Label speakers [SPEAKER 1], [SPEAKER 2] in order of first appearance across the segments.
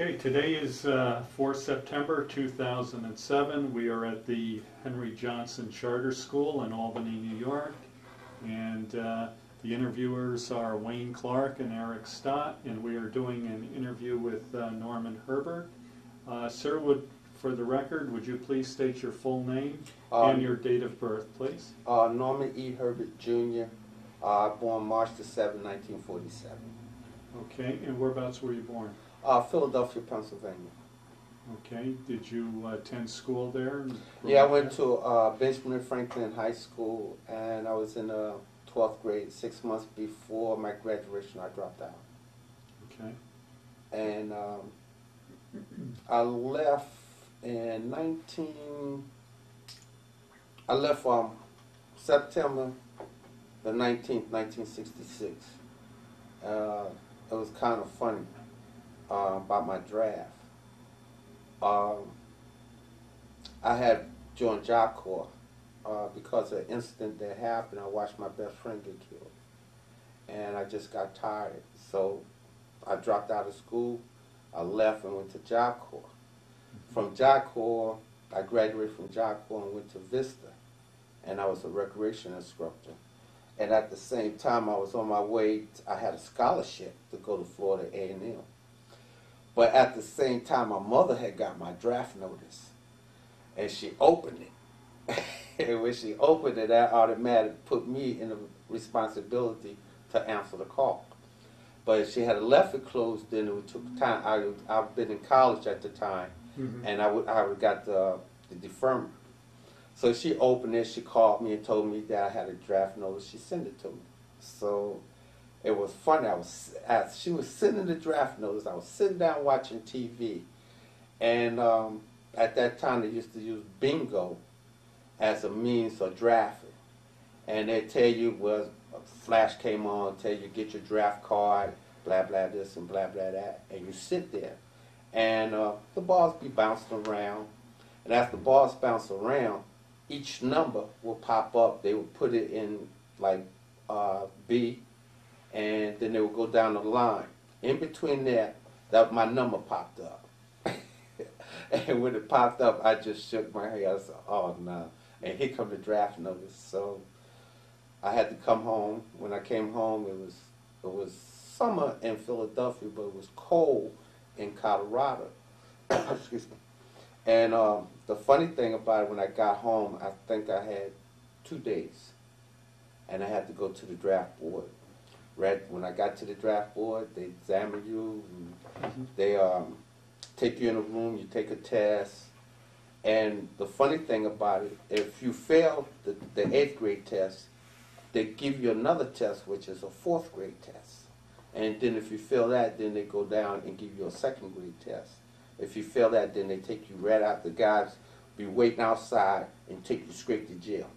[SPEAKER 1] Okay, today is uh, 4 September 2007. We are at the Henry Johnson Charter School in Albany, New York. And uh, the interviewers are Wayne Clark and Eric Stott, and we are doing an interview with uh, Norman Herbert. Uh, Sir, would, for the record, would you please state your full name and
[SPEAKER 2] Um,
[SPEAKER 1] your date of birth, please?
[SPEAKER 2] uh, Norman E. Herbert Jr., uh, born March the 7th, 1947.
[SPEAKER 1] Okay, and whereabouts were you born?
[SPEAKER 2] Uh, Philadelphia, Pennsylvania.
[SPEAKER 1] Okay, did you attend school there?
[SPEAKER 2] Yeah, I went to uh, Benjamin Franklin High School, and I was in the 12th grade. Six months before my graduation, I dropped out.
[SPEAKER 1] Okay,
[SPEAKER 2] And um, I left in 19... I left um, September the 19th, 1966. Uh, it was kind of funny uh, about my draft. Um, I had joined Job Corps uh, because of an incident that happened. I watched my best friend get killed. And I just got tired. So I dropped out of school. I left and went to Job Corps. From Job Corps, I graduated from Job Corps and went to Vista. And I was a recreation instructor. And at the same time, I was on my way. I had a scholarship to go to Florida A&M. But at the same time, my mother had got my draft notice, and she opened it. and when she opened it, that automatically put me in the responsibility to answer the call. But if she had left it closed, then it took time. I I've been in college at the time,
[SPEAKER 1] Mhm.
[SPEAKER 2] and I would I would got the the deferment. So she opened it. She called me and told me that I had a draft notice. She sent it to me. So it was funny. I was as she was sending the draft notice. I was sitting down watching TV, and um, at that time they used to use bingo as a means of drafting, and they tell you was a flash came on, tell you get your draft card, blah blah this and blah blah that, and you sit there, and uh, the balls be bouncing around, and as the balls bounce around, each number will pop up. They will put it in like uh, B, and then they would go down the line. In between that, that my number popped up. and when it popped up, I just shook my head. I said, "Oh no!" And here come the draft notice. So I had to come home. When I came home, it was it was summer in Philadelphia, but it was cold in Colorado. Excuse me. And um, the funny thing about it, when I got home, I think I had two days, and I had to go to the draft board. Right when I got to the draft board, they examine you. And
[SPEAKER 1] Mhm.
[SPEAKER 2] they um, take you in a room. You take a test. And the funny thing about it, if you fail the, the eighth grade test, they give you another test, which is a fourth grade test. And then if you fail that, then they go down and give you a second grade test. If you fail that, then they take you right out. The guys be waiting outside and take you straight to jail.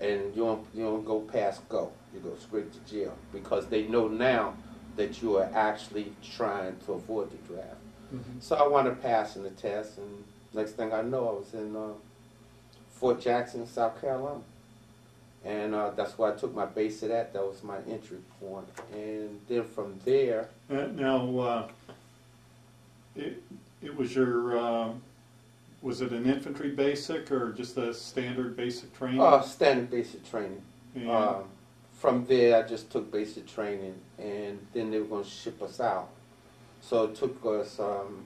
[SPEAKER 2] And you don't you don't go past go. You go straight to jail because they know now that you are actually trying to avoid the draft.
[SPEAKER 1] Mhm.
[SPEAKER 2] So I wound up passing the test, and next thing I know, I was in uh, Fort Jackson, South Carolina. And uh, that's where I took my base at. That was my entry point. And then from there,
[SPEAKER 1] Uh, Now, uh, it, it was your, um, was it an infantry basic or just a standard basic training?
[SPEAKER 2] uh, standard basic training.
[SPEAKER 1] And-
[SPEAKER 2] Um, from there, I just took basic training, and then they were going to ship us out. So it took us um,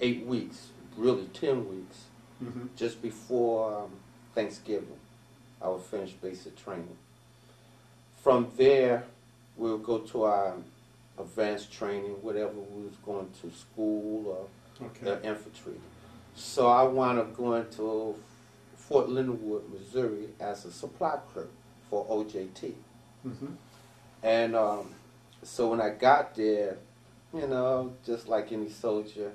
[SPEAKER 2] eight weeks, really ten weeks,
[SPEAKER 1] Mhm.
[SPEAKER 2] just before um, Thanksgiving. I would finish basic training. From there, we'll go to our advanced training, whatever we was going to school or
[SPEAKER 1] Okay,
[SPEAKER 2] the infantry. So I wound up going to Fort Leonard Wood, Missouri, as a supply clerk for OJT.
[SPEAKER 1] Mhm.
[SPEAKER 2] And um, so when I got there, you know, just like any soldier,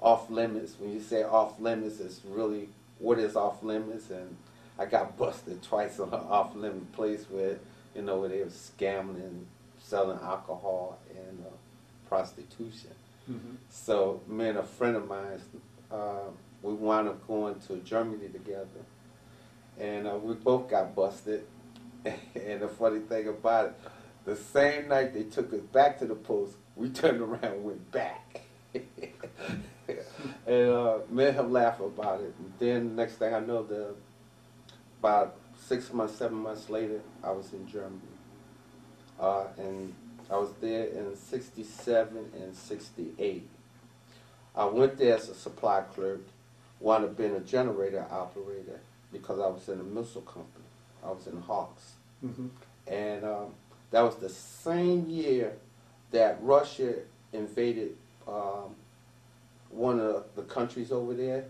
[SPEAKER 2] off limits. When you say off limits, it's really what is off limits. And I got busted twice on an off limit place where, you know, where they were scamming and selling alcohol and uh, prostitution.
[SPEAKER 1] Mhm.
[SPEAKER 2] So me and a friend of mine, uh, we wound up going to Germany together, and uh, we both got busted. and the funny thing about it, the same night they took us back to the post, we turned around and went back. and uh, and him laugh about it. And then next thing I know, the about six months, seven months later, I was in Germany, uh, and I was there in '67 and '68. I went there as a supply clerk, wound up being a generator operator because I was in a missile company. I was in Hawks,
[SPEAKER 1] Mhm.
[SPEAKER 2] and um, that was the same year that Russia invaded um, one of the countries over there,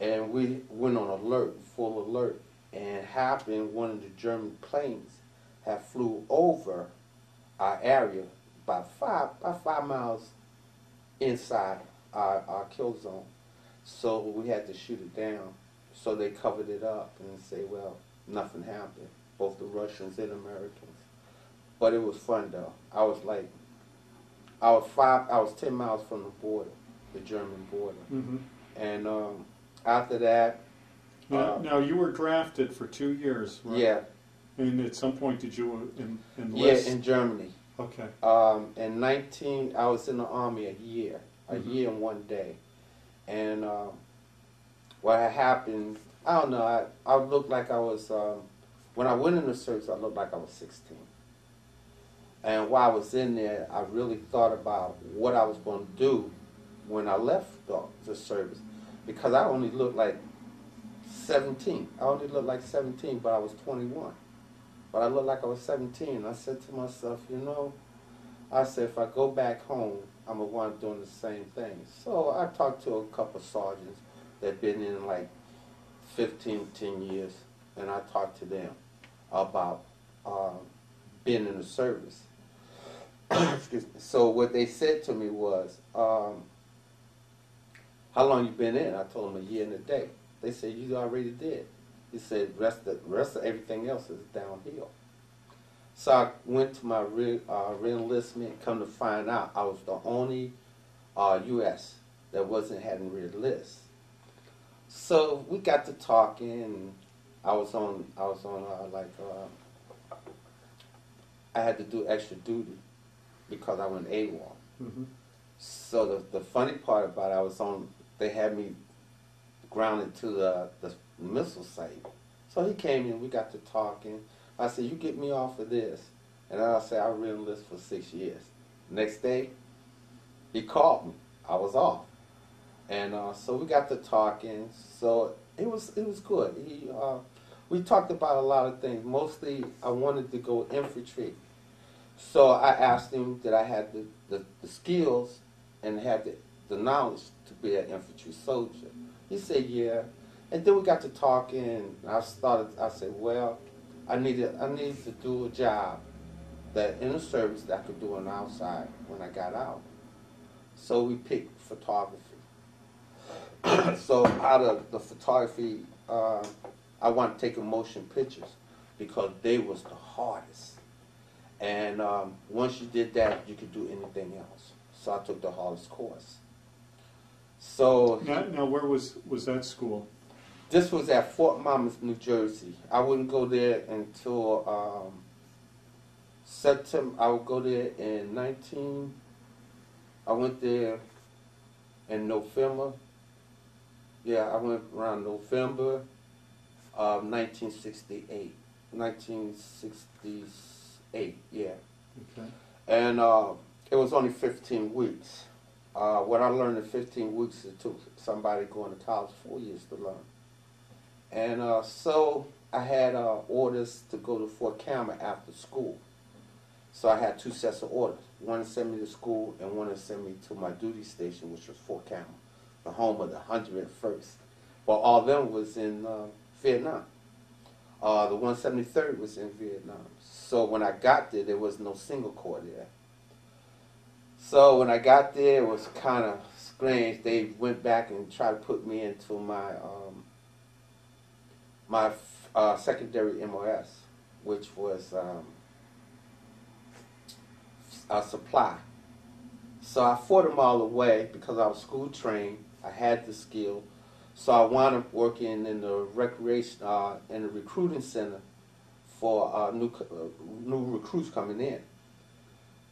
[SPEAKER 2] and we went on alert, full alert, and happened one of the German planes had flew over our area by five about five miles inside our, our kill zone. So we had to shoot it down. So they covered it up and say, well, nothing happened. Both the Russians and Americans. But it was fun though. I was like, I was five, I was ten miles from the border, the German border.
[SPEAKER 1] Mhm.
[SPEAKER 2] And um, after that,
[SPEAKER 1] Now,
[SPEAKER 2] Uh,
[SPEAKER 1] now you were drafted for two years, right?
[SPEAKER 2] yeah,
[SPEAKER 1] And at some point, did you en-
[SPEAKER 2] yeah, in Germany.
[SPEAKER 1] okay.
[SPEAKER 2] Um, in 19, I was in the army a year, a
[SPEAKER 1] Mhm.
[SPEAKER 2] year and one day. And um, what had happened, I don't know, I, I looked like I was, um, when I went in the service, I looked like I was 16. And while I was in there, I really thought about what I was going to do when I left the, the service. Because I only looked like 17. I only looked like 17, but I was 21. But I looked like I was 17. I said to myself, you know, I said, if I go back home, I'm going to wind up doing the same thing. So I talked to a couple sergeants that been in like 15, 10 years, and I talked to them about um, being in the service. So what they said to me was, um, how long you been in? I told them a year and a day. They said, you already did. He said, rest of, rest of everything else is downhill. So I went to my re, uh, re-enlistment. Come to find out, I was the only uh, U.S. that wasn't having re-enlist. So we got to talking. I was on. I was on uh, like. Uh, I had to do extra duty because I went AWOL.
[SPEAKER 1] Mhm.
[SPEAKER 2] So the the funny part about it, I was on. They had me grounded to the the missile site. So he came in. We got to talking. I said, "You get me off of this," and then I said, "I re-enlist for six years." Next day, he called me. I was off, and uh, so we got to talking. So it was it was good. He uh, we talked about a lot of things. Mostly, I wanted to go infantry. So I asked him that I had the, the, the skills and had the, the knowledge to be an infantry soldier. He said, yeah. And then we got to talking, and I started, I said, well, I needed, I needed to do a job that in the service that I could do on the outside when I got out. So we picked photography. so out of the photography, uh, I wanted to take motion pictures because they was the hardest. And um, once you did that, you could do anything else. So I took the hardest course. So
[SPEAKER 1] Now, now, where was was that school?
[SPEAKER 2] this was at Fort Monmouth, New Jersey. I wouldn't go there until um, September. I would go there in 19. I went there in November. Yeah, I went around November of 1968. 1968, yeah.
[SPEAKER 1] Okay.
[SPEAKER 2] And uh, it was only 15 weeks. Uh, what I learned in 15 weeks, it took somebody going to college four years to learn. And uh, so I had uh, orders to go to Fort Campbell after school. So I had two sets of orders. One to send me to school and one to send me to my duty station, which was Fort Campbell, the home of the 101st. But all of them was in uh, Vietnam. Uh, the 173rd was in Vietnam. So when I got there, there was no Signal Corps there. So when I got there, it was kind of strange. They went back and tried to put me into my um, my uh, secondary MOS, which was um, a supply. So I fought them all away because I was school trained. I had the skill. So I wound up working in the recreation, uh, in the recruiting center for uh, new uh, new recruits coming in.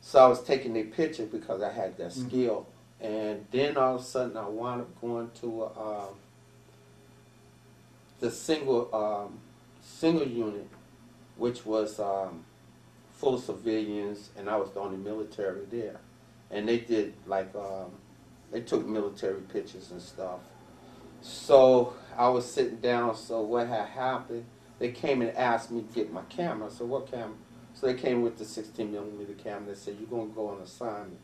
[SPEAKER 2] So I was taking their picture because I had that
[SPEAKER 1] Mhm.
[SPEAKER 2] skill And then all of a sudden, I wound up going to um, the single um, single unit, which was um, full of civilians, and I was the only military there. And they did like um, they took military pictures and stuff. So I was sitting down. So what had happened? They came and asked me to get my camera. So what camera? So they came with the 16 millimeter camera. They said, "You're gonna go on assignment."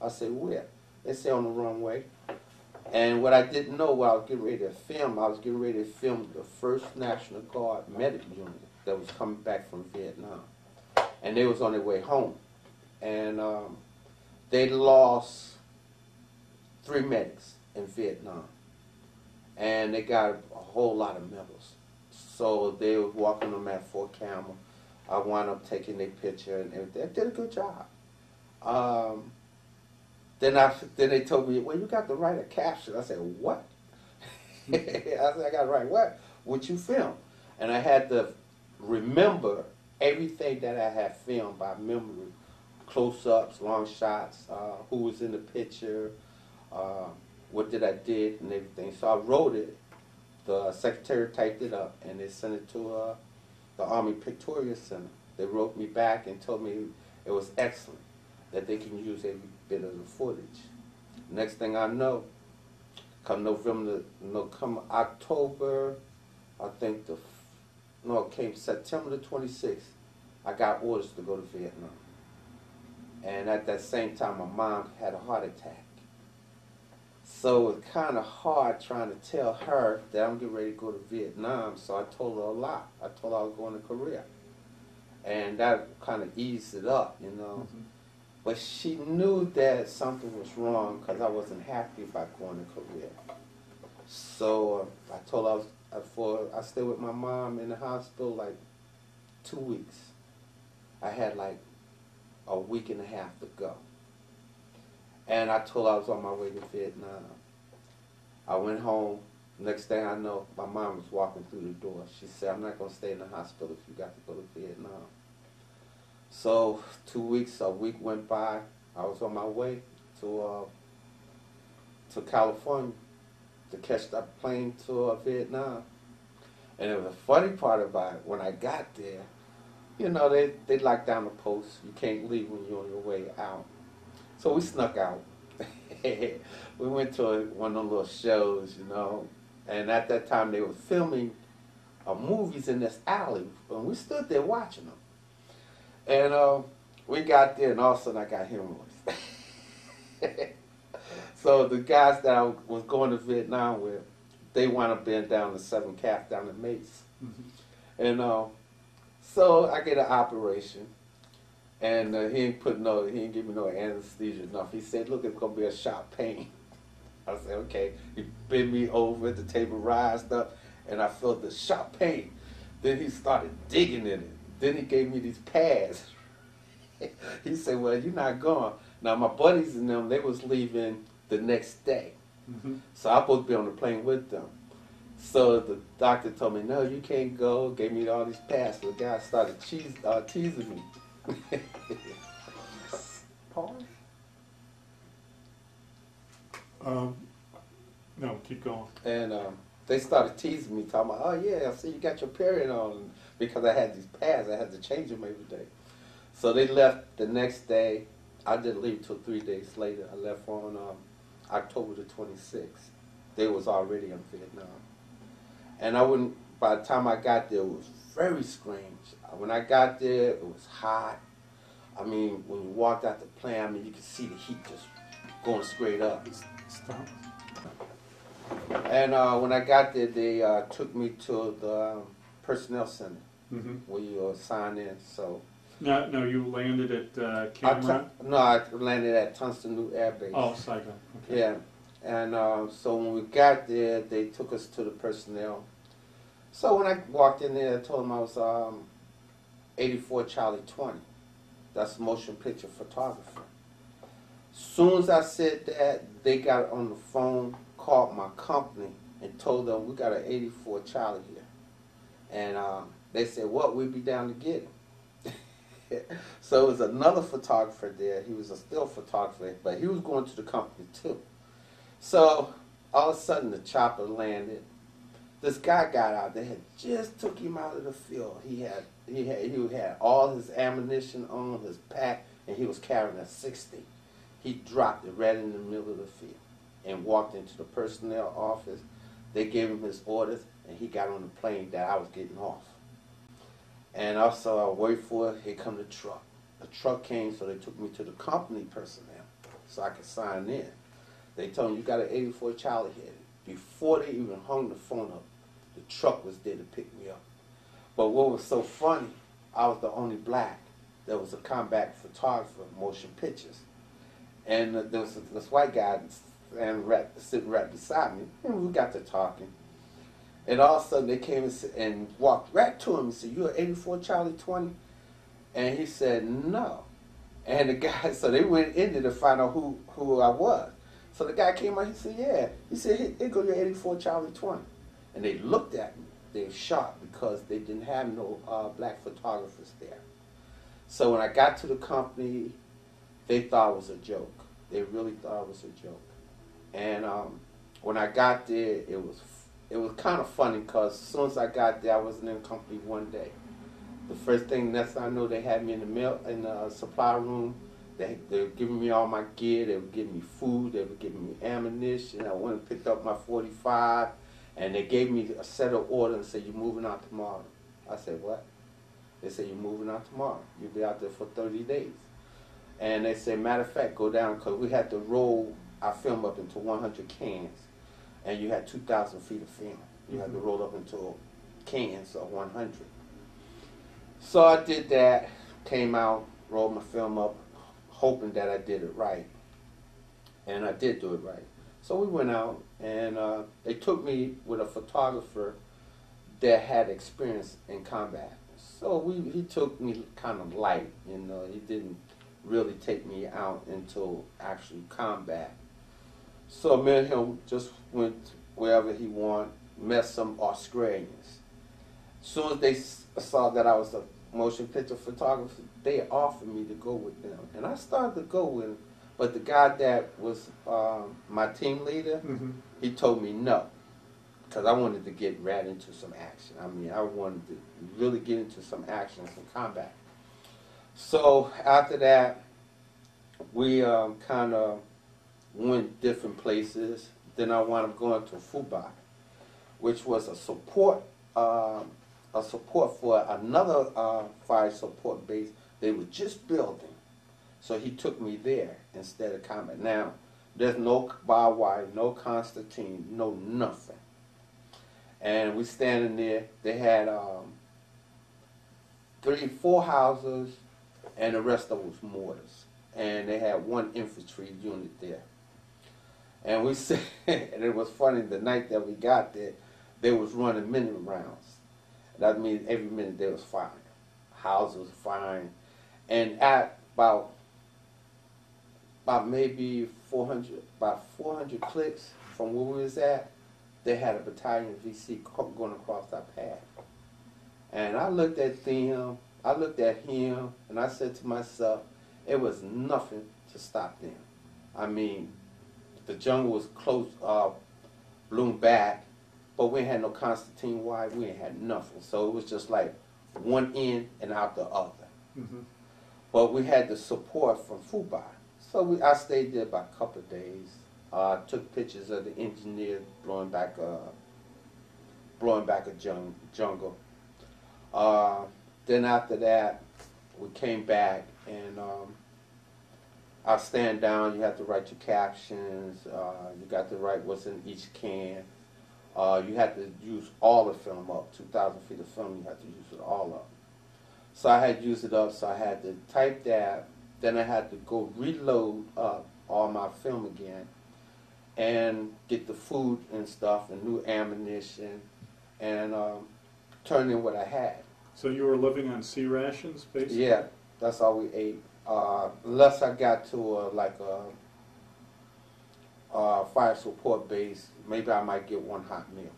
[SPEAKER 2] I said, "Where?" They said, "On the runway." And what I didn't know while I was getting ready to film, I was getting ready to film the first National Guard medic unit that was coming back from Vietnam, and they was on their way home, and um, they lost three medics in Vietnam, and they got a whole lot of medals. So they were walking them at Fort Campbell. I wound up taking their picture and everything. They did a good job. Um, then I then they told me, well, you got to write a caption. I said, what? I said, I got to write what? What you film? And I had to remember everything that I had filmed by memory, close-ups, long shots, uh, who was in the picture, uh, what did I did, and everything. So I wrote it. The secretary typed it up, and they sent it to uh, the Army Pictorial Center. They wrote me back and told me it was excellent, that they can use every bit of the footage. Next thing I know, come November, no, come October, I think the, no, it came September the 26th, I got orders to go to Vietnam. And at that same time, my mom had a heart attack. So it was kind of hard trying to tell her that I'm getting ready to go to Vietnam. So I told her a lot. I told her I was going to Korea. And that kind of eased it up, you know.
[SPEAKER 1] Mhm.
[SPEAKER 2] But she knew that something was wrong because I wasn't happy about going to Korea. So I told her I was, for I stayed with my mom in the hospital like two weeks. I had like a week and a half to go. And I told her I was on my way to Vietnam. I went home. Next thing I know, my mom was walking through the door. She said, I'm not going to stay in the hospital if you got to go to Vietnam. So two weeks, a week went by. I was on my way to uh, to California to catch that plane to uh, Vietnam. And it was a funny part about it. When I got there, you know, they they locked down the post. You can't leave when you're on your way out. So we snuck out. we went to a, one of those little shows, you know. And at that time, they were filming uh, movies in this alley, and we stood there watching them. And uh, we got there, and all of a sudden I got hemorrhoids. so the guys that I was going to Vietnam with, they wound up being down to Seven Cav down in Mace.
[SPEAKER 1] Mhm.
[SPEAKER 2] And uh, so I get an operation, and uh, he ain't put no, he ain't give me no anesthesia enough. He said, "Look, it's gonna be a sharp pain." I said, "Okay." He bent me over, the table rised up, and I felt the sharp pain. Then he started digging in it. Then he gave me these pads. he said, "Well, you're not going." Now my buddies and them, they was leaving the next day,
[SPEAKER 1] Mhm.
[SPEAKER 2] so I was supposed to be on the plane with them. So the doctor told me, "No, you can't go." Gave me all these pads. The guy started cheese, uh, teasing me. Pause.
[SPEAKER 1] Um, no, keep going.
[SPEAKER 2] And um, they started teasing me, talking about, "Oh yeah, I see you got your period on," because I had these pads. I had to change them every day. So they left the next day. I didn't leave till three days later. I left on um, October the 26th. They was already in Vietnam, and I wouldn't. By the time I got there, it was very strange. When I got there, it was hot. I mean, when you walked out the plane, I mean, you could see the heat just going straight up.
[SPEAKER 1] Stop.
[SPEAKER 2] And uh, when I got there, they uh, took me to the um, personnel center
[SPEAKER 1] hmm
[SPEAKER 2] where you uh, sign in. So
[SPEAKER 1] No, no, you landed at uh, Cam
[SPEAKER 2] Ranh. no, I landed at Tan Son Nhut Air Base.
[SPEAKER 1] oh, Saigon. Okay.
[SPEAKER 2] yeah. And uh, so when we got there, they took us to the personnel. So when I walked in there, I told them I was um, 84 Charlie 20. That's motion picture photographer. Soon as I said that, they got on the phone, called my company, and told them we got an 84 Charlie here. And um, they said, "What? We'd be down to get him." so it was another photographer there. He was a still photographer, but he was going to the company too. So all of a sudden the chopper landed. This guy got out. They had just took him out of the field. He had he had he had all his ammunition on his pack, and he was carrying a sixty. He dropped it right in the middle of the field and walked into the personnel office. They gave him his orders, and he got on the plane that I was getting off. And also, I wait for it. Here come the truck. The truck came, so they took me to the company personnel, so I could sign in. They told me you got an 84 child here. Before they even hung the phone up, the truck was there to pick me up. But what was so funny, I was the only black that was a combat photographer, motion pictures. And uh, there was this white guy and right, sitting right beside me, and we got to talking. And all of a sudden, they came and, and walked right to him and said, "You're 84 Charlie 20," and he said, "No." And the guy, so they went in there to find out who who I was. So the guy came out. He said, "Yeah." He said, "Here, here go your 84 Charlie 20," and they looked at me. They were shocked because they didn't have no uh, black photographers there. So when I got to the company, they thought it was a joke. They really thought it was a joke. And um, when I got there, it was it was kind of funny because as soon as I got there, I wasn't in the company one day. The first thing next I know, they had me in the mail in the supply room. They they were giving me all my gear. They were giving me food. They were giving me ammunition. I went and picked up my 45, and they gave me a set of orders and said, "You're moving out tomorrow." I said, "What?" They said, "You're moving out tomorrow. You'll be out there for 30 days." And they said, "Matter of fact, go down because we had to roll our film up into 100 cans, and you had 2,000 feet of film. You had to
[SPEAKER 1] Mhm.
[SPEAKER 2] roll up into cans of 100." So I did that, came out, rolled my film up, hoping that I did it right. And I did do it right. So we went out, and uh, they took me with a photographer that had experience in combat. So we, he took me kind of light, you know. He didn't really take me out into actual combat. So me and him just went wherever he wanted, met some Australians. As soon as they saw that I was a motion picture photographer, they offered me to go with them, and I started to go with them. But the guy that was um, my team leader,
[SPEAKER 1] Mhm.
[SPEAKER 2] He told me no, because I wanted to get right into some action. I mean, I wanted to really get into some action, some combat. So after that, we um, kind of went different places. Then I wound up going to Phu Bai, which was a support, um, a support for another uh, fire support base they were just building. So he took me there instead of combat. Now, there's no barbed wire, no Constantine, no nothing. And we standing there. They had um, three, four houses, and the rest of it was mortars. And they had one infantry unit there. And we said, and it was funny. The night that we got there, they was running minute rounds. That means every minute they was firing. Houses firing, and at about about maybe 400, about 400 clicks from where we was at, they had a battalion of VC going across our path. And I looked at them, I looked at him, and I said to myself, it was nothing to stop them. I mean, the jungle was close, uh, bloomed back, but we had no Constantine wire, we ain't had nothing. So it was just like one in and out the other.
[SPEAKER 1] Mhm.
[SPEAKER 2] But we had the support from Phu Bai. So we, I stayed there about a couple of days. Uh, took pictures of the engineer blowing back a, blowing back a jung, jungle. Uh, then after that, we came back and um, I stand down. You have to write your captions. Uh, you got to write what's in each can. Uh, you had to use all the film up, 2,000 feet of film. You had to use it all up. So I had used it up, so I had to type that. Then I had to go reload up all my film again and get the food and stuff and new ammunition and um, turn in what I had.
[SPEAKER 1] So you were living on C rations, basically?
[SPEAKER 2] Yeah, that's all we ate. Uh, unless I got to a, like a, a fire support base, maybe I might get one hot meal.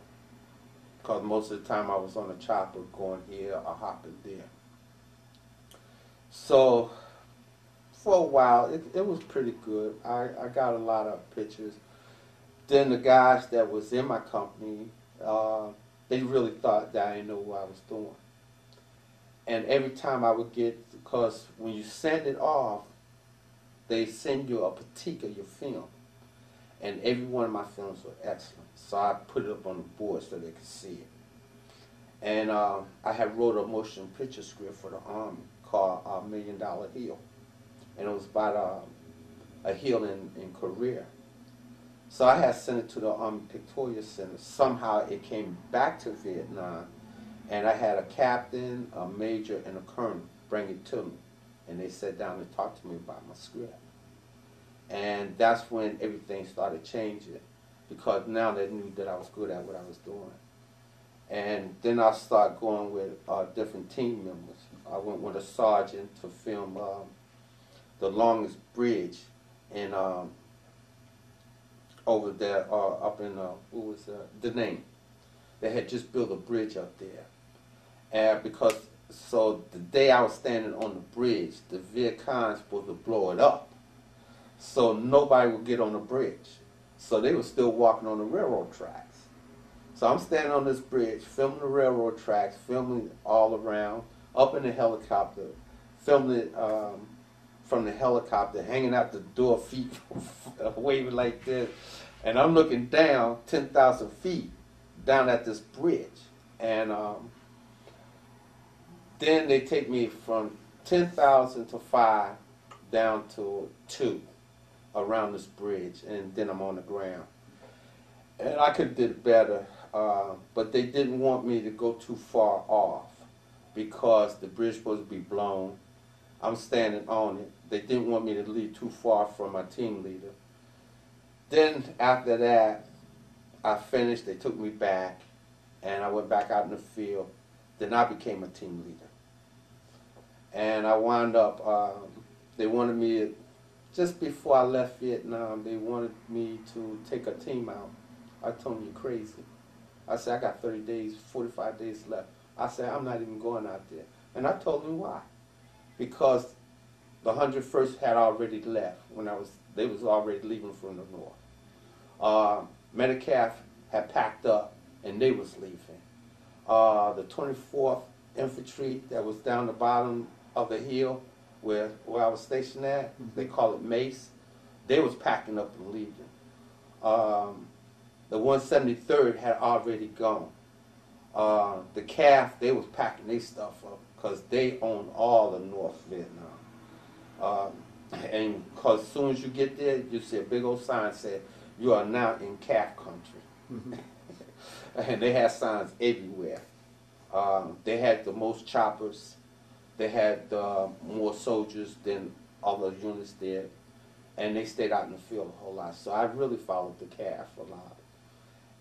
[SPEAKER 2] Because most of the time I was on a chopper going here or hopping there. So for a while, it, it was pretty good. I, I got a lot of pictures. Then the guys that was in my company, uh, they really thought that I didn't know what I was doing. And every time I would get, because when you send it off, they send you a critique of your film. And every one of my films were excellent. So I put it up on the board so they could see it. And um, I had wrote a motion picture script for the Army called uh, Million Dollar Hill. And it was about uh, a hill in, Korea. So I had sent it to the Pictorial Center. Somehow it came back to Vietnam. And I had a captain, a major, and a colonel bring it to me. And they sat down and talked to me about my script. And that's when everything started changing because now they knew that I was good at what I was doing. And then I started going with uh, different team members. I went with a sergeant to film um, the longest bridge in um, over there, uh, up in uh, what was uh, the name? They had just built a bridge up there, and because so the day I was standing on the bridge, the Viet Cong supposed to blow it up, so nobody would get on the bridge. So they were still walking on the railroad tracks. So I'm standing on this bridge, filming the railroad tracks, filming all around, up in the helicopter, filming um, from the helicopter, hanging out the door, feet waving like this. And I'm looking down 10,000 feet down at this bridge. And um, then they take me from 10,000 to 5 down to 2 around this bridge. And then I'm on the ground. And I could have did better, uh, but they didn't want me to go too far off because the bridge was supposed to be blown. I'm standing on it. They didn't want me to leave too far from my team leader. Then after that, I finished. They took me back, and I went back out in the field. Then I became a team leader, and I wound up. Um, they wanted me just before I left Vietnam. They wanted me to take a team out. I told them you're crazy. I said I got 30 days, 45 days left. I said I'm not even going out there, and I told them why, because the 101st had already left when I was. They was already leaving from the north. Uh, Metcalf had packed up and they was leaving. Uh, the 24th Infantry that was down the bottom of the hill where, where I was stationed at,
[SPEAKER 1] Mhm.
[SPEAKER 2] they call it Mace, they was packing up and leaving. Um, the 173rd had already gone. Uh, the Cav, they was packing their stuff up because they own all of North Vietnam. Um, and because as soon as you get there, you see a big old sign said, you are now in Cav country.
[SPEAKER 1] Mhm.
[SPEAKER 2] and they had signs everywhere. Um, they had the most choppers. They had uh, more soldiers than other units did. And they stayed out in the field a whole lot. So I really followed the Cav a lot.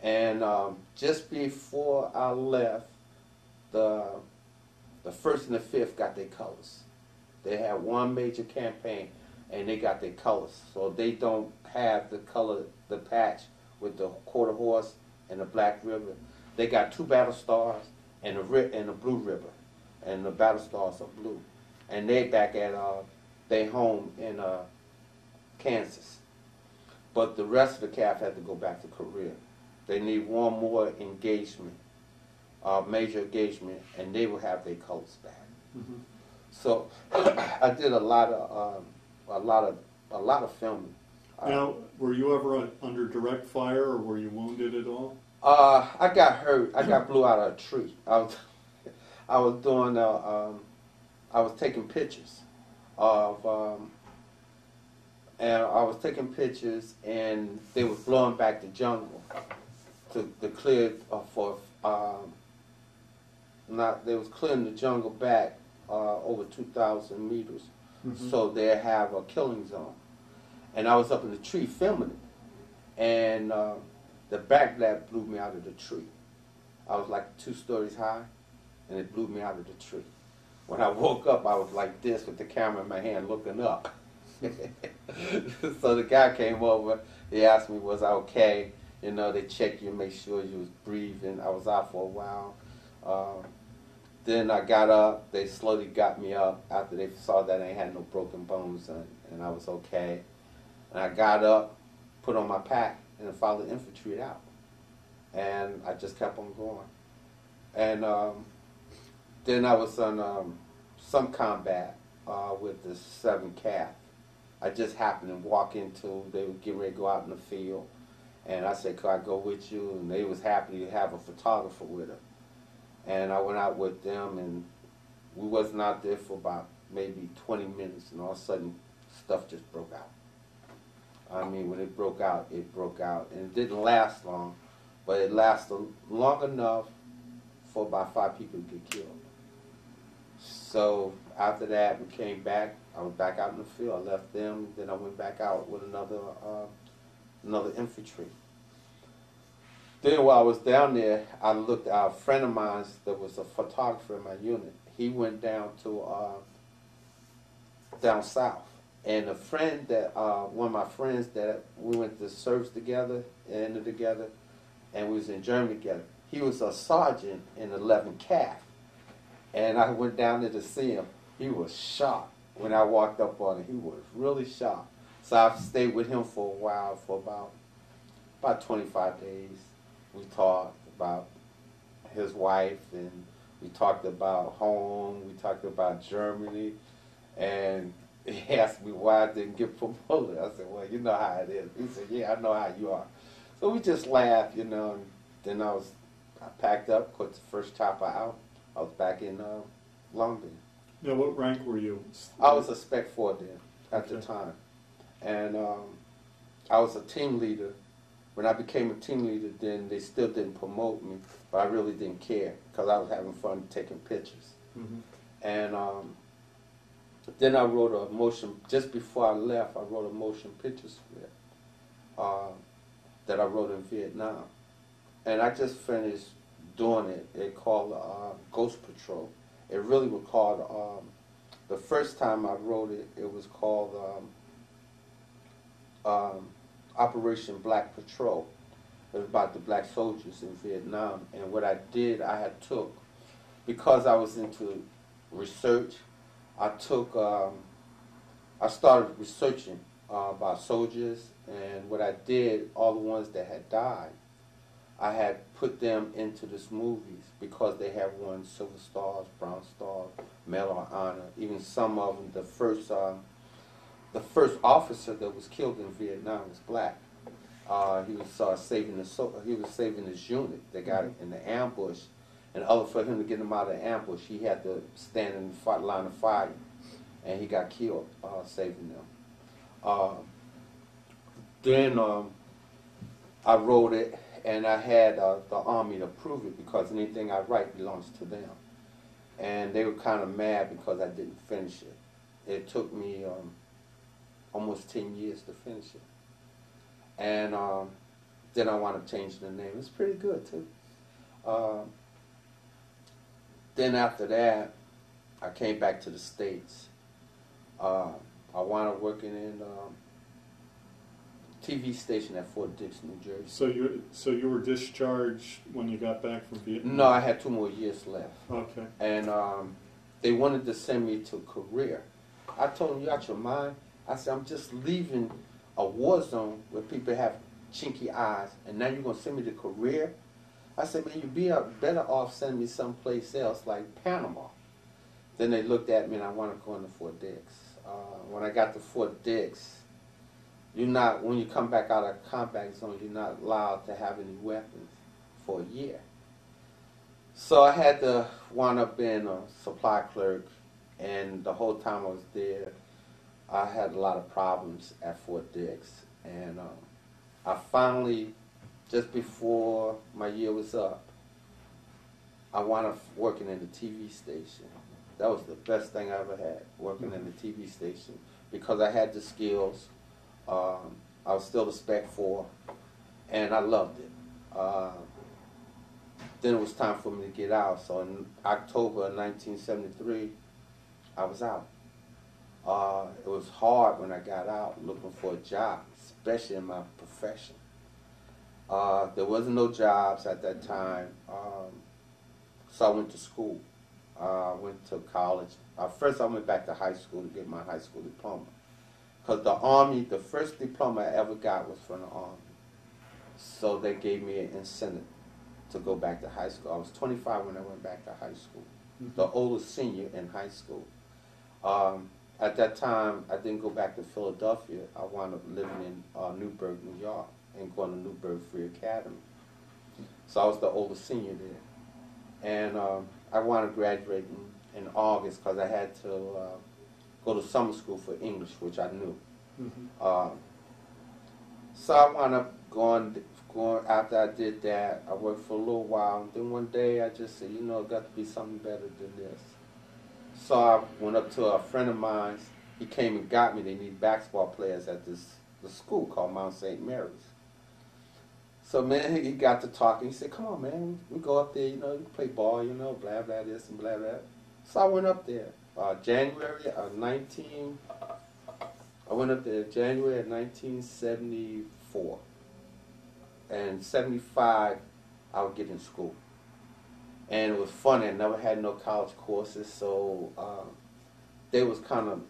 [SPEAKER 2] And um, just before I left, the the first and the fifth got their colors. They had one major campaign, and they got their colors. So they don't have the color, the patch with the quarter horse and the black ribbon. They got two battle stars and a ri- and a blue ribbon, and the battle stars are blue. And they back at uh, they home in uh, Kansas. But the rest of the Cav had to go back to Korea. They need one more engagement, uh, major engagement, and they will have their colors back.
[SPEAKER 1] Mhm.
[SPEAKER 2] So I did a lot of um, a lot of a lot of filming. Uh,
[SPEAKER 1] Now, were you ever under direct fire or were you wounded at all?
[SPEAKER 2] Uh, I got hurt. I got blew out of a tree. I was, I was doing, uh, um, I was taking pictures of, um, and I was taking pictures, and they were blowing back the jungle to, to clear uh, for, um, not they was clearing the jungle back uh, over two thousand meters,
[SPEAKER 1] Mhm.
[SPEAKER 2] so they have a killing zone, and I was up in the tree filming it, and. Uh, the backblast blew me out of the tree. I was like two stories high, and it blew me out of the tree. When I woke up, I was like this with the camera in my hand looking up. so the guy came over. He asked me, was I okay? You know, they checked you, make sure you was breathing. I was out for a while. Um, then I got up. They slowly got me up after they saw that I had no broken bones and, and I was okay. And I got up, put on my pack, and followed the infantry out. And I just kept on going. And um, then I was on um, some combat uh, with the 7 Cav. I just happened to walk into, they were getting ready to go out in the field. And I said, could I go with you? And they was happy to have a photographer with her. And I went out with them and we wasn't out there for about maybe 20 minutes and all of a sudden stuff just broke out. I mean, when it broke out, it broke out. And it didn't last long, but it lasted long enough for about five people to get killed. So after that, we came back. I was back out in the field. I left them. Then I went back out with another uh, another infantry. Then while I was down there, I looked at a friend of mine that was a photographer in my unit. He went down to uh, down south, and a friend that uh, one of my friends that we went to service together, ended together, and we was in Germany together. He was a sergeant in 11 Cav, and I went down there to see him. He was shocked when I walked up on him. He was really shocked. So I stayed with him for a while, for about about 25 days. We talked about his wife, and we talked about home. We talked about Germany, and he asked me why I didn't get promoted. I said, "Well, you know how it is." He said, "Yeah, I know how you are." So we just laughed, you know. And then I was, I packed up, put the first chopper out. I was back in uh, Long Binh.
[SPEAKER 1] Now, what rank were you?
[SPEAKER 2] I was a Spec Four then at the time, and um, I was a team leader. When I became a team leader, then they still didn't promote me, but I really didn't care because I was having fun taking pictures.
[SPEAKER 1] Mhm.
[SPEAKER 2] And um, then I wrote a motion just before I left. I wrote a motion picture script uh, that I wrote in Vietnam, and I just finished doing it. It called uh, Ghost Patrol. It really was called. Um, the first time I wrote it, it was called um, um, Operation Black Patrol. It was about the black soldiers in Vietnam, and what I did, I had took because I was into research. I took, um, I started researching uh, about soldiers, and what I did, all the ones that had died, I had put them into this movies because they have won Silver Stars, Brown Stars, Medal of Honor. Even some of them, the first, um, the first officer that was killed in Vietnam was black. Uh, he was uh, saving the so- he was saving his unit. They got in the ambush, and other for him to get him out of the ambush, he had to stand in the line of fire, and he got killed uh, saving them. Uh, then um, I wrote it, and I had uh, the army to prove it because anything I write belongs to them, and they were kind of mad because I didn't finish it. It took me um, almost ten years to finish it, and um, then I want to change the name. It's pretty good too. Um, then after that, I came back to the states. Uh, I wound up working in um, TV station at Fort Dix, New Jersey.
[SPEAKER 1] So you so you were discharged when you got back from Vietnam?
[SPEAKER 2] No, I had two more years left,
[SPEAKER 1] Okay.
[SPEAKER 2] and um, they wanted to send me to Korea. I told them, "You out your mind?" I said, "I'm just leaving a war zone where people have chinky eyes, and now you're gonna send me to Korea?" I said, "Man, you'd be better off sending me someplace else, like Panama." Then they looked at me, and I wanted to go into Fort Dix. Uh, when I got to Fort Dix, you're not when you come back out of combat zone, you're not allowed to have any weapons for a year. So I had to wind up being a supply clerk, and the whole time I was there, I had a lot of problems at Fort Dix, and um, I finally, just before my year was up, I wound up working in the TV station. That was the best thing I ever had, working in the TV station, because I had the skills. Um, I was still a spec four, and I loved it. Uh, then it was time for me to get out. So in October of 1973, I was out. Uh, it was hard when I got out looking for a job, especially in my profession. Uh, there wasn't no jobs at that time, um, so I went to school. uh, went to college. Uh, first, I went back to high school to get my high school diploma. Because the Army, the first diploma I ever got was from the Army. So they gave me an incentive to go back to high school. I was 25 when I went back to high school, the oldest senior in high school. Um, at that time, I didn't go back to Philadelphia. I wound up living in uh, Newburgh, New York, and going to Newburgh Free Academy. So I was the oldest senior there. And um, I wound up graduating in August because I had to uh, go to summer school for English, which I knew.
[SPEAKER 1] Mhm.
[SPEAKER 2] Um, so I wound up going, going after I did that. I worked for a little while. Then one day I just said, you know, it got to be something better than this. So I went up to a friend of mine. He came and got me. They need basketball players at this the school called Mount St. Mary's. So man, he got to talking. He said, "Come on, man, we go up there. You know, you play ball. You know, blah blah this and blah blah." So I went up there. Uh, January of 19. I went up there January of 1974. And 75, I would get in school. And it was funny. I never had no college courses, so um, they was kind of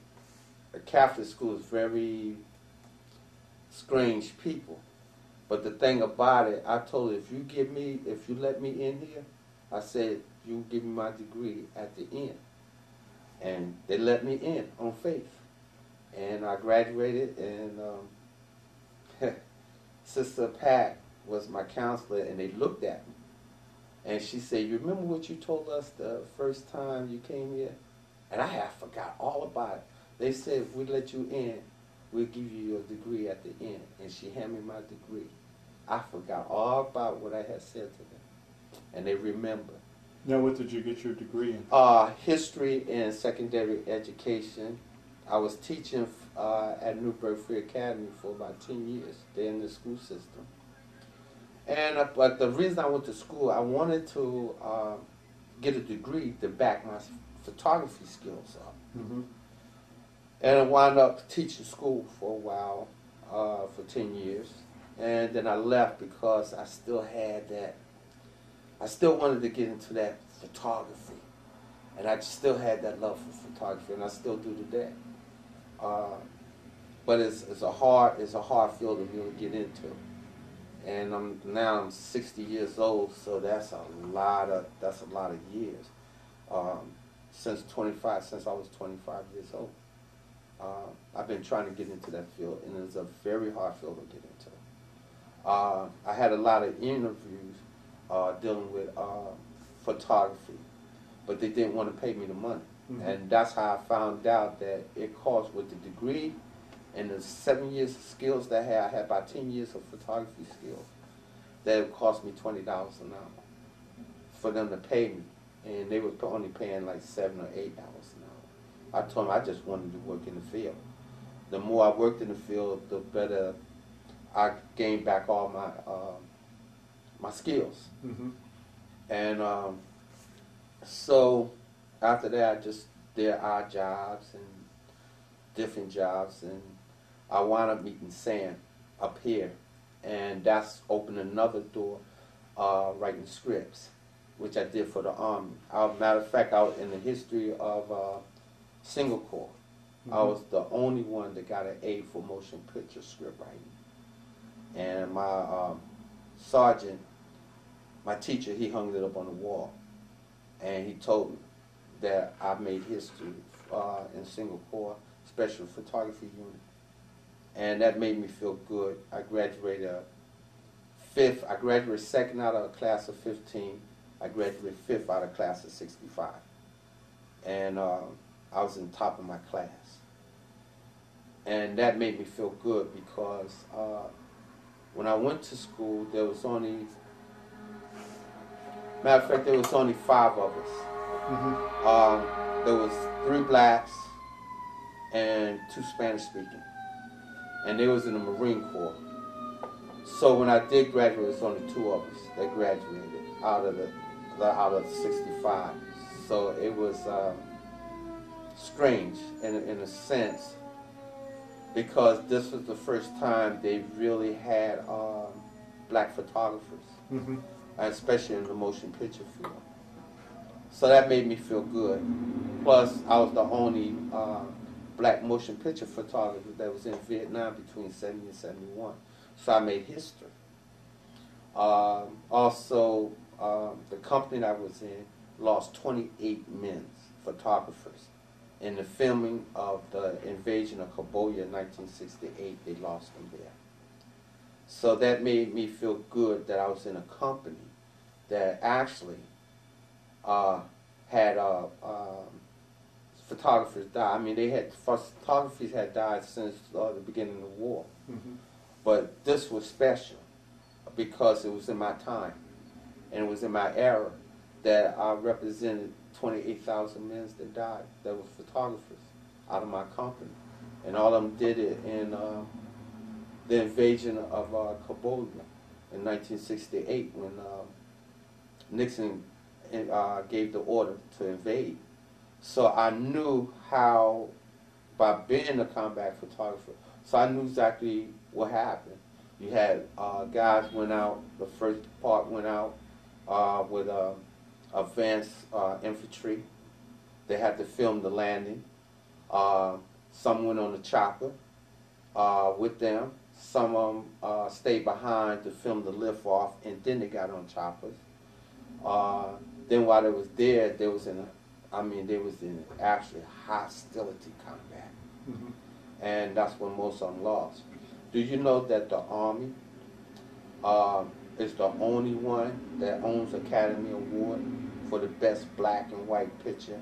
[SPEAKER 2] a Catholic school is very strange people. But the thing about it, I told her, if you give me, if you let me in here, I said, you give me my degree at the end. And they let me in on faith. And I graduated, and um, Sister Pat was my counselor, and they looked at me. And she said, You remember what you told us the first time you came here? And I had forgot all about it. They said, If we let you in, we'll give you your degree at the end. And she handed me my degree. I forgot all about what I had said to them. And they remember.
[SPEAKER 1] Now, what did you get your degree in?
[SPEAKER 2] Uh, history and secondary education. I was teaching uh, at Newburgh Free Academy for about 10 years. They're in the school system. And uh, but the reason I went to school, I wanted to uh, get a degree to back my photography skills up.
[SPEAKER 1] Mm-hmm.
[SPEAKER 2] And I wound up teaching school for a while, uh, for 10 years. And then I left because I still had that, I still wanted to get into that photography. And I still had that love for photography, and I still do today. Uh, but it's, it's a hard it's a hard field to really get into. And I'm now I'm 60 years old, so that's a lot of that's a lot of years. Um, since 25, since I was 25 years old. Uh, I've been trying to get into that field, and it's a very hard field to get into. Uh, I had a lot of interviews uh, dealing with uh, photography, but they didn't want to pay me the money.
[SPEAKER 1] Mhm.
[SPEAKER 2] And that's how I found out that it costs with the degree and the seven years of skills that I had, I had about 10 years of photography skills, that cost me $20 an hour for them to pay me. And they were only paying like 7 or $8 an hour. I told them I just wanted to work in the field. The more I worked in the field, the better I gained back all my uh, my skills.
[SPEAKER 1] Mm-hmm.
[SPEAKER 2] And um, so after that, I just did odd jobs and different jobs, and I wound up meeting Sam up here, and that's opened another door, uh, writing scripts, which I did for the army. Uh, matter of fact, I was in the history of uh, Signal Corps. I
[SPEAKER 1] Mhm.
[SPEAKER 2] was the only one that got an A for motion picture script writing, and my um, sergeant my teacher, he hung it up on the wall, and he told me that I made history uh, in Signal Corps special photography unit, and that made me feel good. I graduated uh, fifth. I graduated second out of a class of fifteen. I graduated fifth out of a class of sixty-five, and uh, I was in top of my class, and that made me feel good because uh, when I went to school, there was only Matter of fact, there was only five of us.
[SPEAKER 1] Mm-hmm.
[SPEAKER 2] Um, there was three blacks and two Spanish speaking, and they was in the Marine Corps. So when I did graduate, it was only two of us that graduated out of the, out of 65. So it was uh, strange in in a sense because this was the first time they really had um, black photographers
[SPEAKER 1] Mm-hmm.
[SPEAKER 2] especially in the motion picture field. So that made me feel good. Plus, I was the only uh, black motion picture photographer that was in Vietnam between 70 and 71. So I made history. Um, also, um, the company that I was in lost 28 men, photographers. In the filming of the invasion of Cambodia in 1968, they lost them there. So that made me feel good that I was in a company that actually uh, had a, um, photographers die. I mean, they had photography had died since uh, the beginning of the war,
[SPEAKER 1] Mhm.
[SPEAKER 2] but this was special because it was in my time and it was in my era that I represented 28,000 men that died that were photographers out of my company, and all of them did it in uh, the invasion of uh, Cambodia in 1968 when uh, Nixon uh, gave the order to invade. So I knew how, by being a combat photographer, so I knew exactly what happened. You had uh, guys went out, the first part went out uh, with uh, advanced infantry. They had to film the landing. Uh, some went on the chopper uh, with them. Some of them uh, stayed behind to film the lift off, and then they got on choppers. Then while they was there, they was in, I mean, they was in actually hostility combat,
[SPEAKER 1] Mhm.
[SPEAKER 2] and that's when most of them lost. Do you know that the Army uh, is the only one that owns Academy Award for the best black and white picture,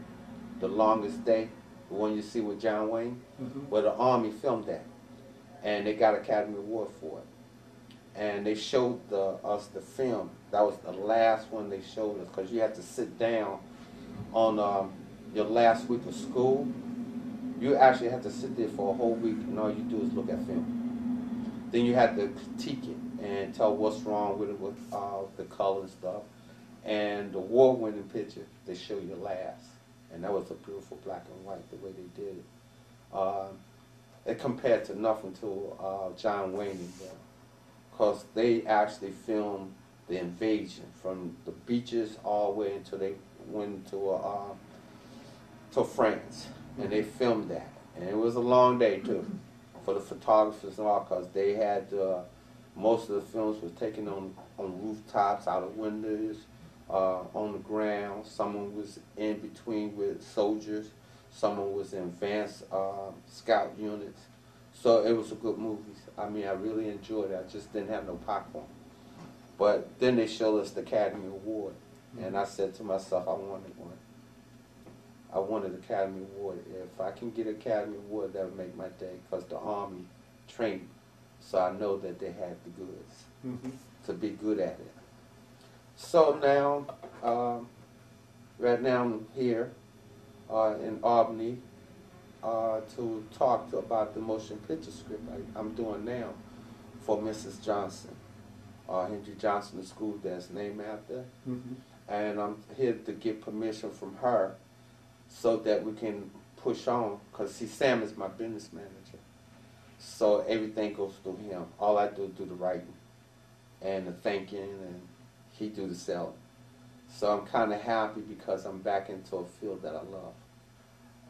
[SPEAKER 2] The Longest Day, the one you see with John Wayne?
[SPEAKER 1] Mhm.
[SPEAKER 2] Well, the Army filmed that, and they got Academy Award for it. And they showed the, us the film. That was the last one they showed us because you had to sit down on um, your last week of school. You actually have to sit there for a whole week, and all you do is look at film. Then you have to critique it and tell what's wrong with it, with uh, the color and stuff. And the award-winning picture, they show you last, and that was a beautiful black and white the way they did it. Um, it compared to nothing to uh, John Wayne because they actually filmed the invasion from the beaches all the way until they went to uh, to France, and they filmed that, and it was a long day too for the photographers and all, because they had uh, most of the films were taken on on rooftops, out of windows, uh, on the ground. Someone was in between with soldiers. Someone was in advanced uh, scout units. So it was a good movie. I mean, I really enjoyed it. I just didn't have no popcorn. But then they showed us the Academy Award, and I said to myself, I wanted one. I wanted Academy Award. If I can get Academy Award, that would make my day, because the Army trained me. So I know that they had the goods
[SPEAKER 1] Mhm.
[SPEAKER 2] to be good at it. So now, um, right now I'm here uh, in Albany uh, to talk to, about the motion picture script I, I'm doing now for Mrs. Johnson, uh, Henry Johnson, the school that's named after.
[SPEAKER 1] Mhm.
[SPEAKER 2] And I'm here to get permission from her so that we can push on, because see, Sam is my business manager. So everything goes through him. All I do is do the writing and the thinking, and he do the selling. So I'm kind of happy because I'm back into a field that I love.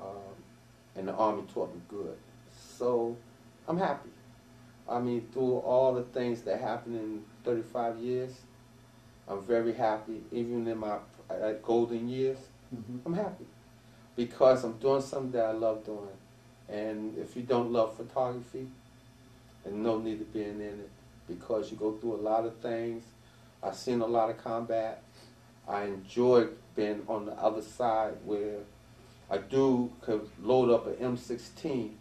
[SPEAKER 2] Um, and the Army taught me good. So I'm happy. I mean, through all the things that happened in 35 years, I'm very happy. Even in my golden years,
[SPEAKER 1] Mhm.
[SPEAKER 2] I'm happy because I'm doing something that I love doing. And if you don't love photography, and no need of being in it because you go through a lot of things. I've seen a lot of combat. I enjoy being on the other side where a dude could load up an M16.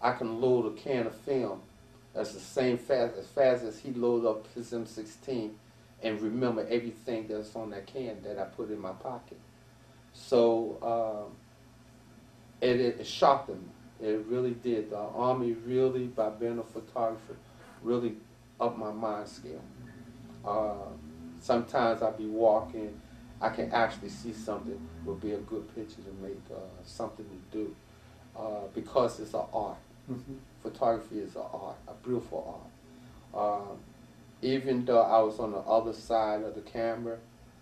[SPEAKER 2] I can load a can of film that's the same fast as fast as he loaded up his M16 and remember everything that's on that can that I put in my pocket. So um, it, it shocked me. It really did. The Army really, by being a photographer, really upped my mind scale. Uh, sometimes I'll be walking, I can actually see something would be a good picture to make uh, something to do uh, because it's an art.
[SPEAKER 1] Mhm.
[SPEAKER 2] Photography is an art, a beautiful art. Um, even though I was on the other side of the camera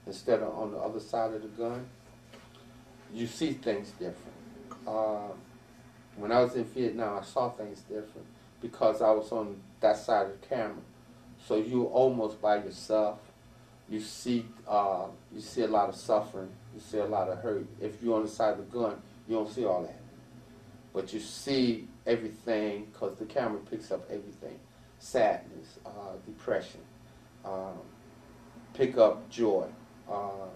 [SPEAKER 2] instead of on the other side of the gun, you see things different. Uh, when I was in Vietnam, I saw things different because I was on that side of the camera. So you almost by yourself. You see, uh, you see a lot of suffering. You see a lot of hurt. If you're on the side of the gun, you don't see all that. But you see everything because the camera picks up everything: sadness, uh, depression, um, pick up joy, uh,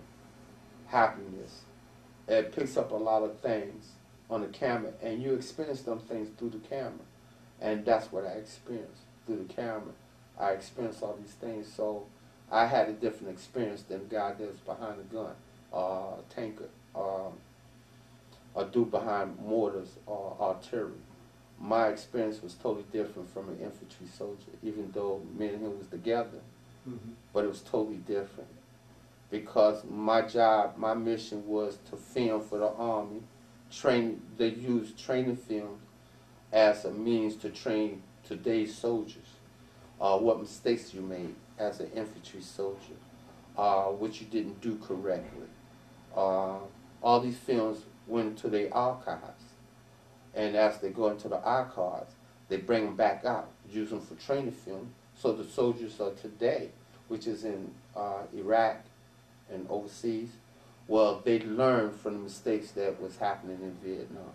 [SPEAKER 2] happiness. It picks up a lot of things on the camera, and you experience them things through the camera, and that's what I experienced through the camera. I experienced all these things, so I had a different experience than the guy that's behind the gun, uh, tanker, um, a dude behind mortars or artillery. My experience was totally different from an infantry soldier, even though me and him was together,
[SPEAKER 1] Mhm.
[SPEAKER 2] but it was totally different. Because my job, my mission was to film for the Army, train, they use training film as a means to train today's soldiers. Uh, what mistakes you made as an infantry soldier, uh, what you didn't do correctly. Uh, all these films went to the archives. And as they go into the archives, they bring them back out, use them for training film. So the soldiers of today, which is in uh, Iraq and overseas, well, they learned from the mistakes that was happening in Vietnam.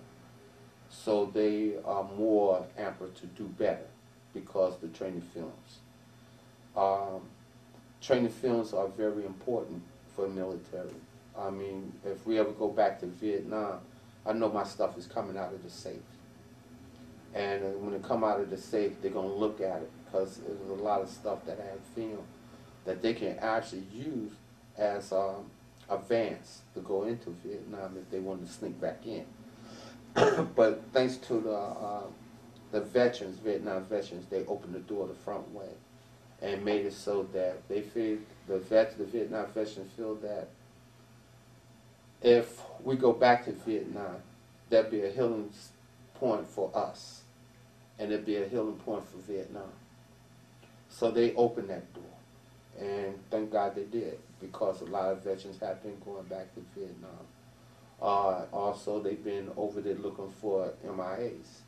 [SPEAKER 2] So they are more ample to do better because the training films. Um, training films are very important for military. I mean, if we ever go back to Vietnam, I know my stuff is coming out of the safe. And uh, when it come out of the safe, they're gonna look at it because there's a lot of stuff that I have filmed that they can actually use as um, advance to go into Vietnam if they want to sneak back in. but thanks to the uh, the veterans, Vietnam veterans, they opened the door the front way and made it so that they feel the vet the Vietnam veterans feel that if we go back to Vietnam, that'd be a healing point for us, and it'd be a healing point for Vietnam. So they opened that door, and thank God they did, because a lot of veterans have been going back to Vietnam. Uh, also, they've been over there looking for MIAs,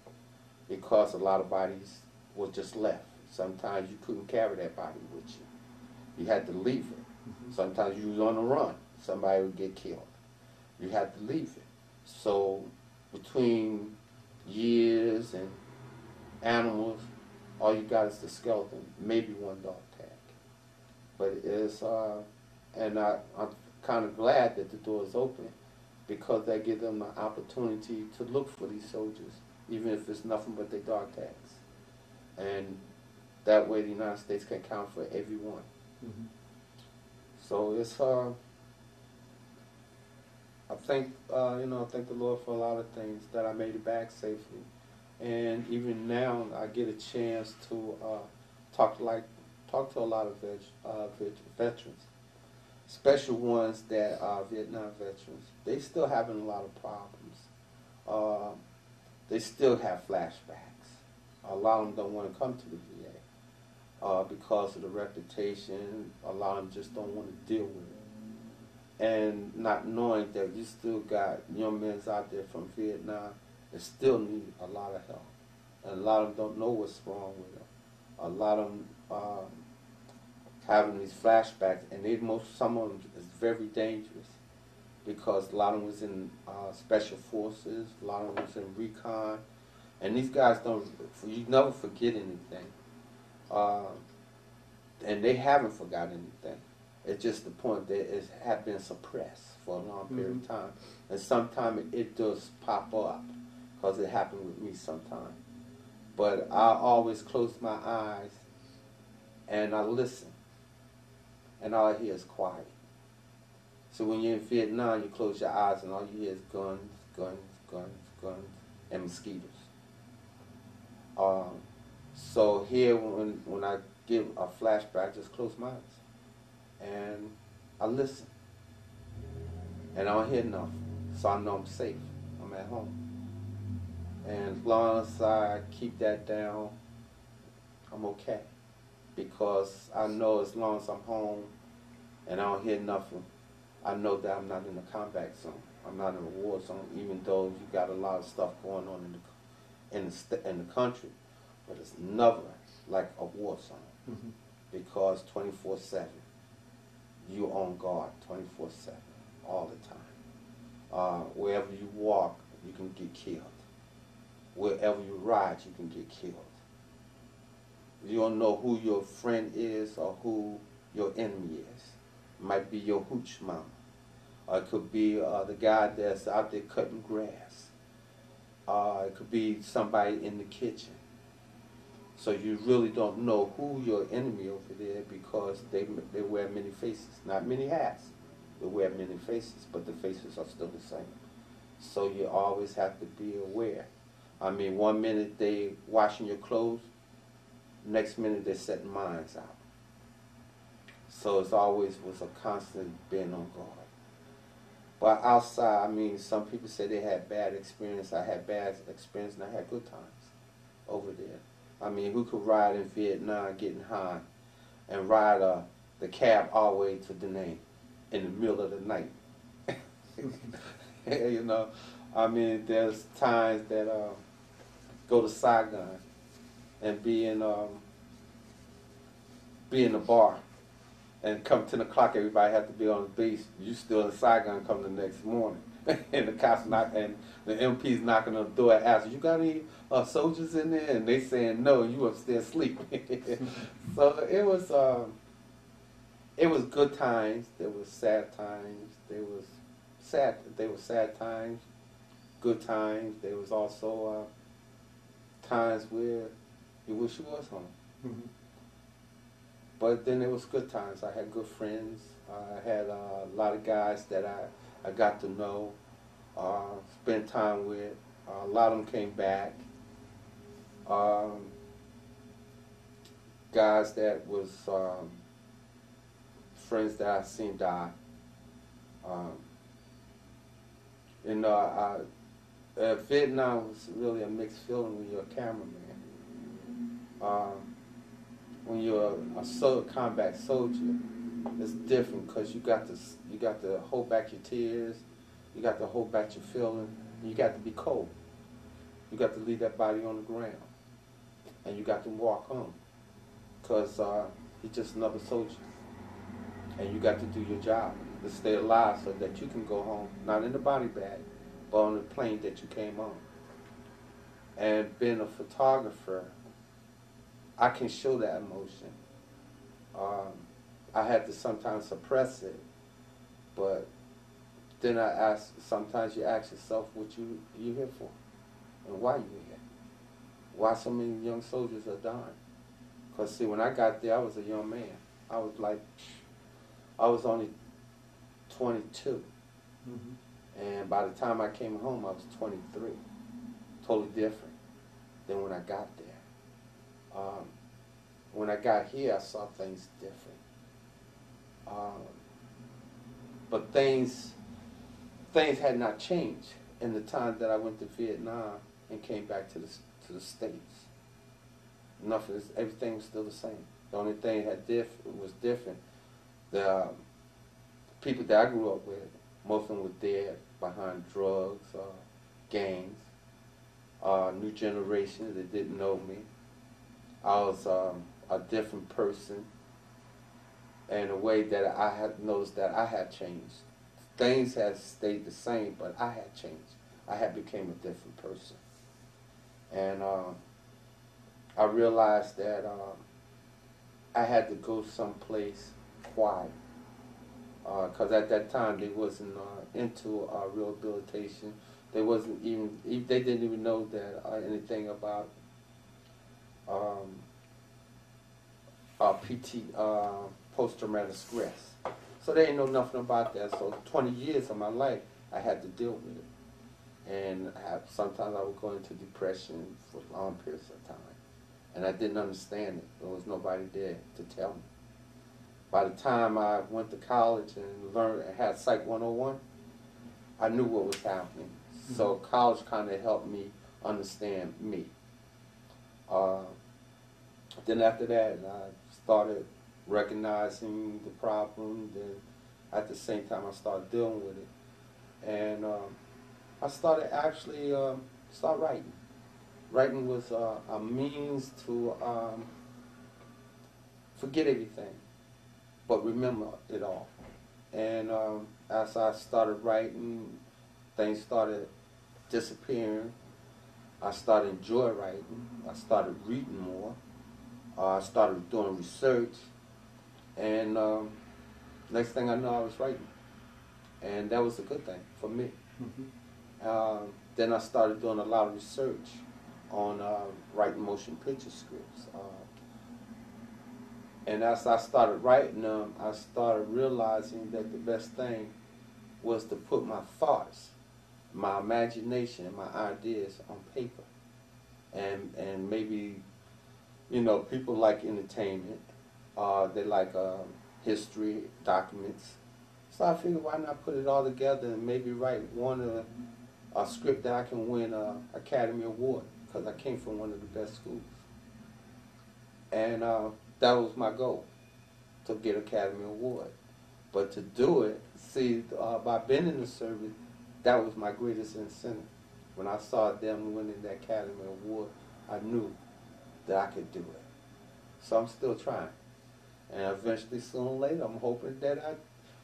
[SPEAKER 2] because a lot of bodies were just left. Sometimes you couldn't carry that body with you. You had to leave it. Sometimes you was on the run. Somebody would get killed. You had to leave it. So between years and animals, all you got is the skeleton, maybe one dog tag. But it's, uh, and I, I'm kind of glad that the door is open because that gives them the opportunity to look for these soldiers, even if it's nothing but their dog tags. And that way the United States can count for everyone.
[SPEAKER 1] Mhm.
[SPEAKER 2] So it's uh I thank uh you know, I thank the Lord for a lot of things that I made it back safely. And even now I get a chance to uh talk like talk to a lot of veg, uh, vet, veterans. Special ones that are Vietnam veterans. They still having a lot of problems. Uh, they still have flashbacks. A lot of them don't want to come to the VA uh, because of the reputation. A lot of them just don't want to deal with it. And not knowing that you still got young men out there from Vietnam that still need a lot of help. And a lot of them don't know what's wrong with them. A lot of them um, having these flashbacks, and they most some of them is very dangerous because a lot of them was in uh, special forces, a lot of them was in recon, and these guys don't. You never forget anything. Uh, and they haven't forgotten anything. It's just the point that it had been suppressed for a long period
[SPEAKER 1] Mhm.
[SPEAKER 2] of time, and sometimes it, it does pop up because it happened with me sometimes. But I always close my eyes and I listen, and all I hear is quiet. So when you're in Vietnam, you close your eyes and all you hear is guns, guns, guns, guns, and mosquitoes. Um, so here, when when I give a flashback, I just close my eyes and I listen, and I don't hear nothing, so I know I'm safe. I'm at home, and as long as I keep that down, I'm okay, because I know as long as I'm home and I don't hear nothing, I know that I'm not in a combat zone. I'm not in a war zone, even though you got a lot of stuff going on in the in the in the country, but it's never like a war zone
[SPEAKER 1] Mhm.
[SPEAKER 2] because 24/7 you on guard 24/7 all the time. Uh, wherever you walk, you can get killed. Wherever you ride, you can get killed. You don't know who your friend is or who your enemy is. It might be your hooch mama. Or it could be uh, the guy that's out there cutting grass. Uh, it could be somebody in the kitchen. So you really don't know who your enemy over there because they they wear many faces, not many hats. They wear many faces, but the faces are still the same. So you always have to be aware. I mean, one minute they washing your clothes, next minute they're setting mines out. So it's always was a constant being on guard. But outside, I mean, some people say they had bad experience. I had bad experience, and I had good times over there. I mean, who could ride in Vietnam getting high and ride uh, the cab all the way to Da Nang in the middle of the night? you know, I mean, there's times that uh, go to Saigon and be in um, be in the bar and come ten o'clock. Everybody have to be on the base. You still in Saigon come the next morning, and the cops knock and the MP's knocking on the door and asking, "You got any uh, soldiers in there?" And they saying, "No, you upstairs sleeping." so it was um, it was good times. There was sad times. There was sad. There were sad times, good times. There was also uh, times where you wish you was home.
[SPEAKER 1] Mhm.
[SPEAKER 2] But then it was good times. I had good friends. I had uh, a lot of guys that I, I got to know, uh, spend time with. Uh, a lot of them came back. Um, guys that was um, friends that I seen die. Um, you know, I, uh, Vietnam was really a mixed feeling when you're a cameraman. Um, when you're a, a combat soldier, it's different because you got to you got to hold back your tears, you got to hold back your feeling, you got to be cold. You got to leave that body on the ground, and you got to walk on, because uh, you're just another soldier, and you got to do your job to stay alive so that you can go home, not in the body bag, but on the plane that you came on. And being a photographer, I can show that emotion. Um, I had to sometimes suppress it, but then I ask. Sometimes you ask yourself, what you you here for, and why you're here? Why so many young soldiers are dying? Cause see, when I got there, I was a young man. I was like, I was only 22,
[SPEAKER 1] Mhm.
[SPEAKER 2] and by the time I came home, I was 23. Totally different than when I got there. Um, when I got here, I saw things different. Um, but things, things had not changed in the time that I went to Vietnam and came back to the to the states. Nothing, everything was still the same. The only thing had diff was different. The um, people that I grew up with, most of them were dead behind drugs, or gangs. Uh, new generation that didn't know me. I was um, a different person in a way that I had noticed that I had changed. Things had stayed the same, but I had changed. I had became a different person. And um, I realized that um, I had to go someplace quiet. Because at that time they wasn't uh, into uh, rehabilitation. They wasn't even, they didn't even know that uh, anything about um, uh, PT, uh, post-traumatic stress. So they didn't know nothing about that. So 20 years of my life, I had to deal with it. And I have, sometimes I would go into depression for long periods of time. And I didn't understand it. There was nobody there to tell me. By the time I went to college and learned, had Psych 101, I knew what was happening. So college kind of helped me understand me. Uh, then after that, I started recognizing the problem. Then at the same time I started dealing with it. And um, I started actually um, start writing. Writing was uh, a means to um, forget everything, but remember it all. And um, as I started writing, things started disappearing. I started enjoying writing. I started reading more. Uh, I started doing research, and um, next thing I know, I was writing, and that was a good thing for me.
[SPEAKER 1] Mhm.
[SPEAKER 2] Uh, then I started doing a lot of research on uh, writing motion picture scripts. Uh, and as I started writing them, I started realizing that the best thing was to put my thoughts, my imagination, my ideas on paper. And and maybe, you know, people like entertainment. Uh, they like uh, history documents. So I figured, why not put it all together and maybe write one of a script that I can win a Academy Award because I came from one of the best schools. And uh, that was my goal, to get Academy Award. But to do it, see, uh, by being in the service, that was my greatest incentive. When I saw them winning the Academy Award, I knew that I could do it. So I'm still trying. And eventually, soon or later, I'm hoping that I,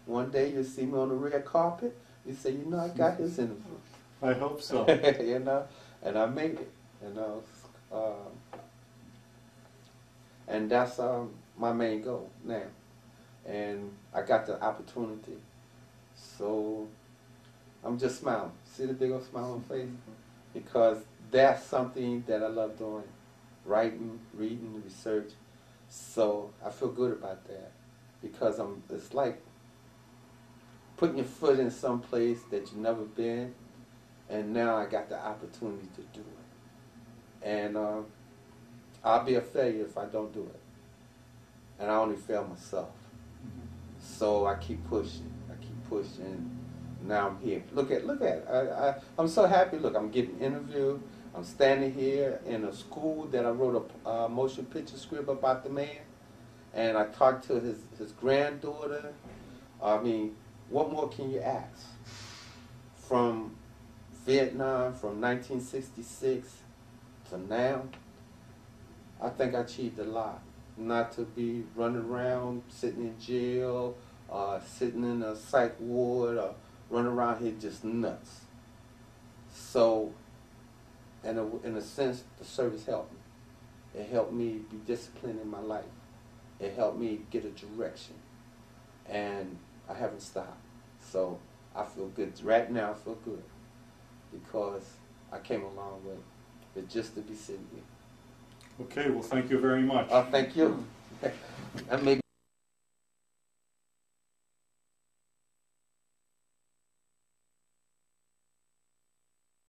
[SPEAKER 2] one day you'll see me on the red carpet. You say, you know, I got his interview.
[SPEAKER 1] I hope so.
[SPEAKER 2] you know, and I made it. You know, um, and that's um, my main goal now. And I got the opportunity, so I'm just smiling. See the big old smile on my face because that's something that I love doing, writing, reading, research. So I feel good about that because I'm. It's like putting your foot in some place that you've never been and now I got the opportunity to do it. And uh, I'll be a failure if I don't do it. And I only fail myself. So I keep pushing. I keep pushing. Now I'm here. Look at look at. I, I I'm so happy. Look, I'm getting interviewed. I'm standing here in a school that I wrote a uh, motion picture script about the man, and I talked to his his granddaughter. I mean, what more can you ask? From Vietnam from 1966 to now, I think I achieved a lot. Not to be running around, sitting in jail, uh, sitting in a psych ward, or running around here just nuts. So, in a, in a sense, the service helped me. It helped me be disciplined in my life. It helped me get a direction. And I haven't stopped. So, I feel good. Right now, I feel good because I came a long way. But just to be sitting here.
[SPEAKER 1] Okay, well, thank you very much.
[SPEAKER 2] Uh, thank you. and maybe